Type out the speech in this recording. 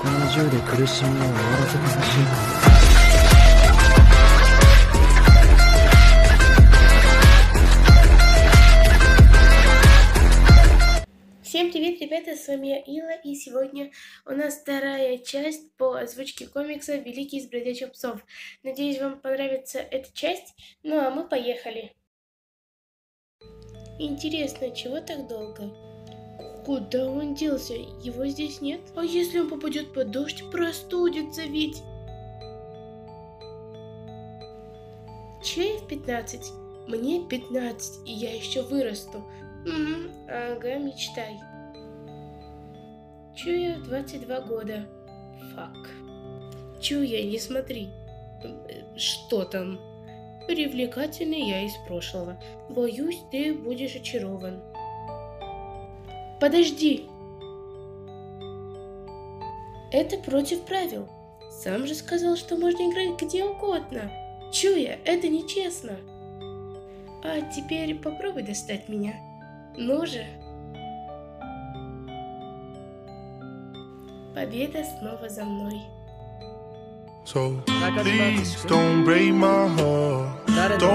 この銃で苦しみを終わらせてほしいか Всем привет, ребята, с вами я Ила, и сегодня у нас вторая часть по озвучке комикса «Великий из бродячих псов». Надеюсь, вам понравится эта часть, ну а мы поехали. Интересно, чего так долго? Куда он делся? Его здесь нет? А если он попадет под дождь, простудится ведь? Чей в 15? Мне 15, и я еще вырасту. Угу, ага, мечтай. Чуя в 22 года. Фак. Чуя, не смотри. Э, Что там? Привлекательный я из прошлого. Боюсь, ты будешь очарован. Подожди! Это против правил. Сам же сказал, что можно играть где угодно. Чуя, это нечестно. А теперь попробуй достать меня. Ну же. Победа снова за мной. So please don't break my heart. Don't